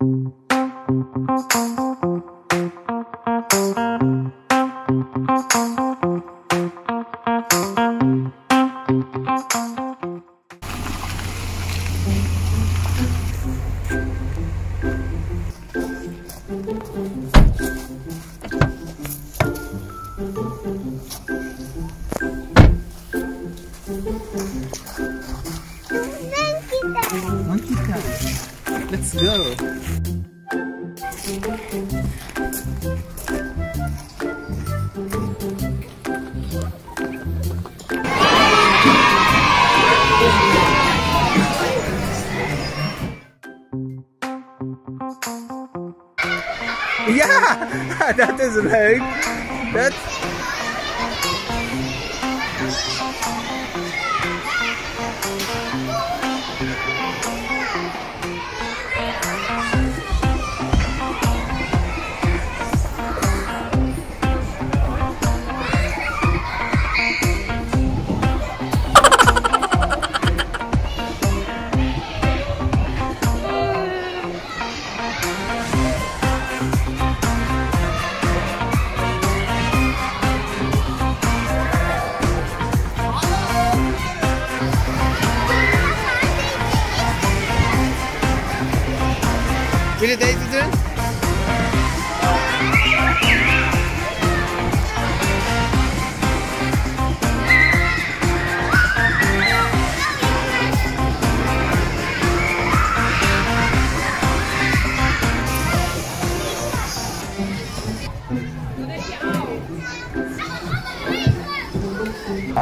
Thank you. Yeah, that is right. That's Zeg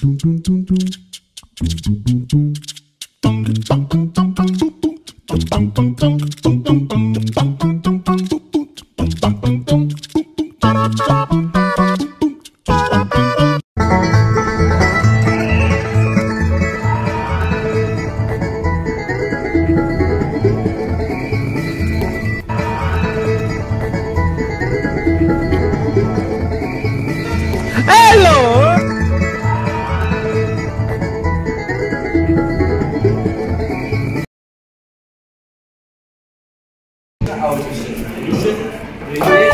je het Afrika? Ja, Afrika. Ja! Hello! 伸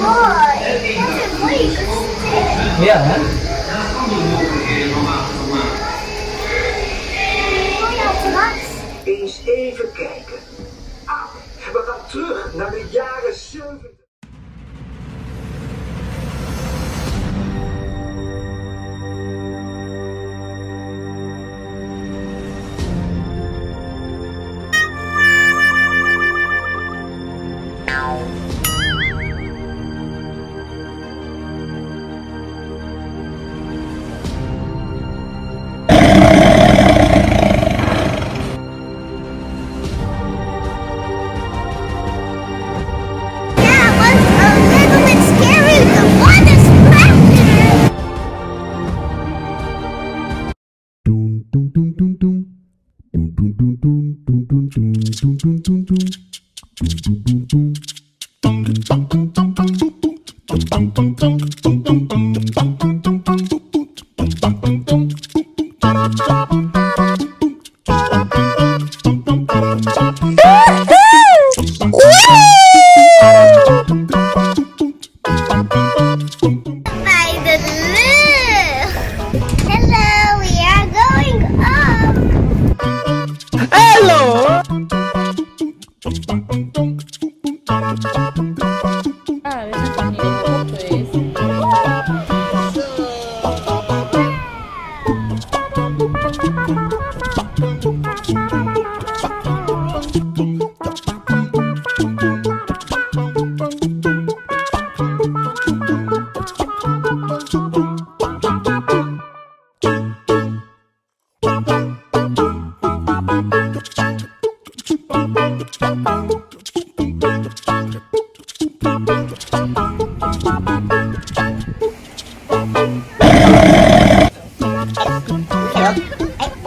Wow! Dat is mooi. Ja, hè? Daar gaan we nog een keer van maken. Kom nou, Trant? Eens even kijken. Ah, we gaan terug naar de jaren 70. パン Yeah.